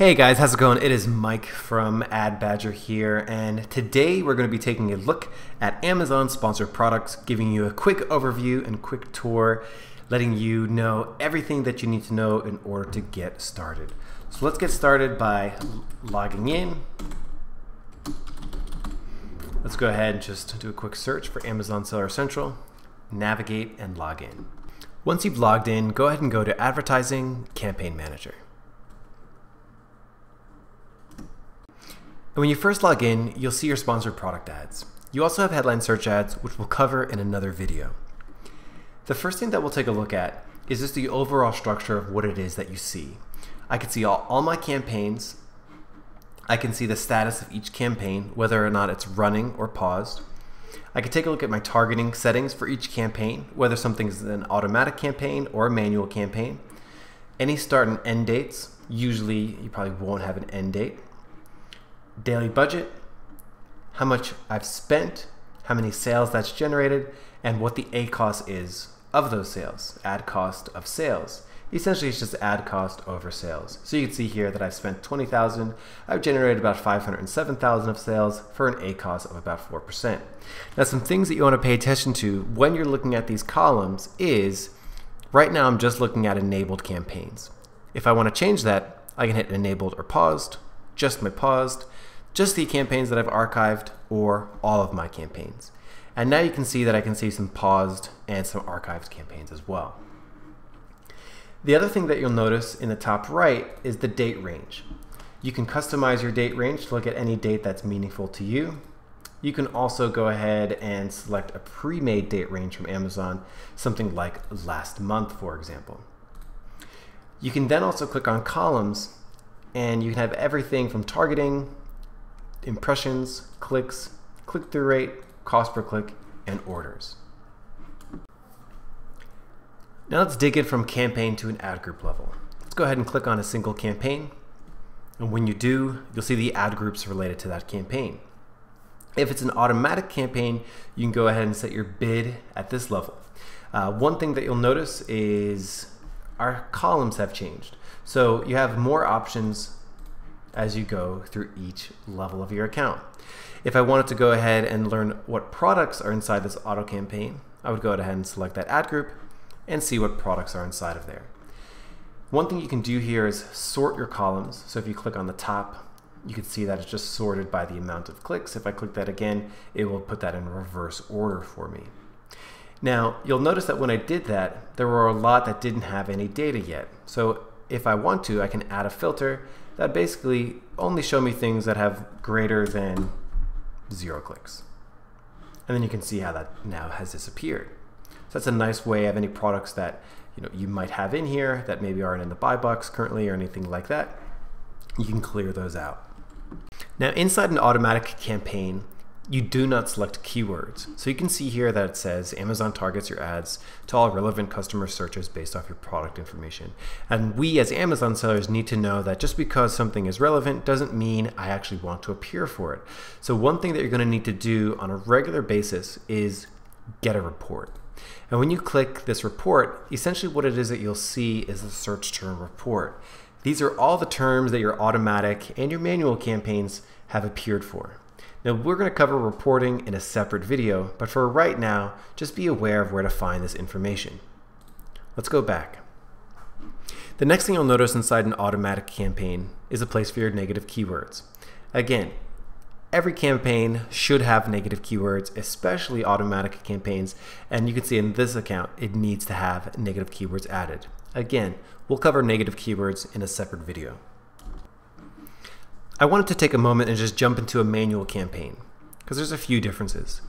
Hey guys, how's it going? It is Mike from Ad Badger here, and today we're going to be taking a look at Amazon sponsored products, giving you a quick overview and quick tour, letting you know everything that you need to know in order to get started. So let's get started by logging in. Let's go ahead and just do a quick search for Amazon Seller Central, navigate and log in. Once you've logged in, go ahead and go to Advertising Campaign Manager. And when you first log in, you'll see your sponsored product ads. You also have headline search ads, which we'll cover in another video. The first thing that we'll take a look at is just the overall structure of what it is that you see. I can see all, all my campaigns. I can see the status of each campaign, whether or not it's running or paused. I can take a look at my targeting settings for each campaign, whether something's an automatic campaign or a manual campaign. Any start and end dates, usually you probably won't have an end date daily budget, how much I've spent, how many sales that's generated, and what the ACOS is of those sales, ad cost of sales. Essentially, it's just ad cost over sales. So you can see here that I've spent 20,000, I've generated about 507,000 of sales for an ACOS of about 4%. Now, some things that you want to pay attention to when you're looking at these columns is, right now I'm just looking at enabled campaigns. If I want to change that, I can hit enabled or paused, just my paused, just the campaigns that I've archived or all of my campaigns. And now you can see that I can see some paused and some archived campaigns as well. The other thing that you'll notice in the top right is the date range. You can customize your date range to look at any date that's meaningful to you. You can also go ahead and select a pre-made date range from Amazon, something like last month, for example. You can then also click on columns and you can have everything from targeting impressions, clicks, click-through rate, cost per click, and orders. Now let's dig in from campaign to an ad group level. Let's go ahead and click on a single campaign. And when you do, you'll see the ad groups related to that campaign. If it's an automatic campaign, you can go ahead and set your bid at this level. Uh, one thing that you'll notice is our columns have changed. So you have more options as you go through each level of your account. If I wanted to go ahead and learn what products are inside this auto campaign, I would go ahead and select that ad group and see what products are inside of there. One thing you can do here is sort your columns. So if you click on the top, you can see that it's just sorted by the amount of clicks. If I click that again, it will put that in reverse order for me. Now, you'll notice that when I did that, there were a lot that didn't have any data yet. So if I want to, I can add a filter that basically only show me things that have greater than zero clicks. And then you can see how that now has disappeared. So that's a nice way of any products that you know you might have in here that maybe aren't in the buy box currently or anything like that. You can clear those out. Now inside an automatic campaign, you do not select keywords. So you can see here that it says Amazon targets your ads to all relevant customer searches based off your product information. And we as Amazon sellers need to know that just because something is relevant doesn't mean I actually want to appear for it. So one thing that you're going to need to do on a regular basis is get a report. And when you click this report, essentially what it is that you'll see is the search term report. These are all the terms that your automatic and your manual campaigns have appeared for. Now we're going to cover reporting in a separate video, but for right now, just be aware of where to find this information. Let's go back. The next thing you'll notice inside an automatic campaign is a place for your negative keywords. Again, every campaign should have negative keywords, especially automatic campaigns, and you can see in this account, it needs to have negative keywords added. Again, we'll cover negative keywords in a separate video. I wanted to take a moment and just jump into a manual campaign because there's a few differences.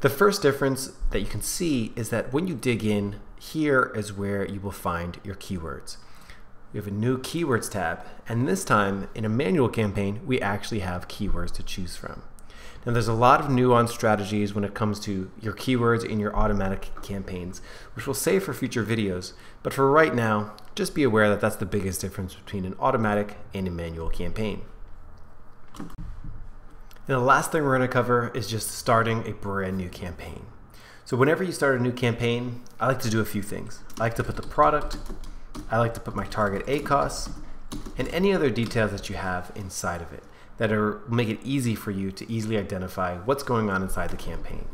The first difference that you can see is that when you dig in, here is where you will find your keywords. We have a new keywords tab, and this time in a manual campaign, we actually have keywords to choose from. Now there's a lot of nuanced strategies when it comes to your keywords in your automatic campaigns, which we'll save for future videos, but for right now, just be aware that that's the biggest difference between an automatic and a manual campaign. And the last thing we're going to cover is just starting a brand new campaign. So whenever you start a new campaign, I like to do a few things. I like to put the product, I like to put my target ACOS, and any other details that you have inside of it that are make it easy for you to easily identify what's going on inside the campaign.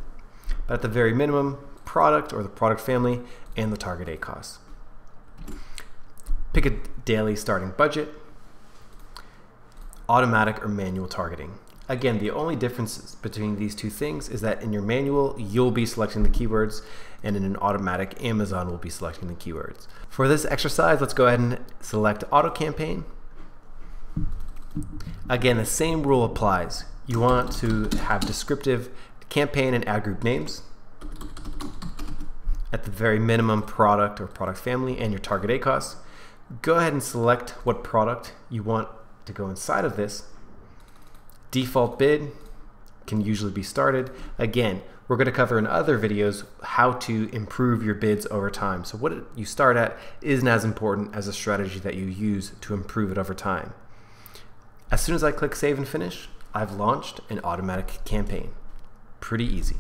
But at the very minimum, product or the product family and the target ACOS. Pick a daily starting budget, automatic or manual targeting. Again, the only difference between these two things is that in your manual, you'll be selecting the keywords, and in an automatic, Amazon will be selecting the keywords. For this exercise, let's go ahead and select Auto Campaign. Again, the same rule applies. You want to have descriptive campaign and ad group names. At the very minimum, product or product family and your target ACOS. Go ahead and select what product you want to go inside of this. Default bid can usually be started. Again, we're going to cover in other videos how to improve your bids over time. So what you start at isn't as important as a strategy that you use to improve it over time. As soon as I click save and finish, I've launched an automatic campaign. Pretty easy.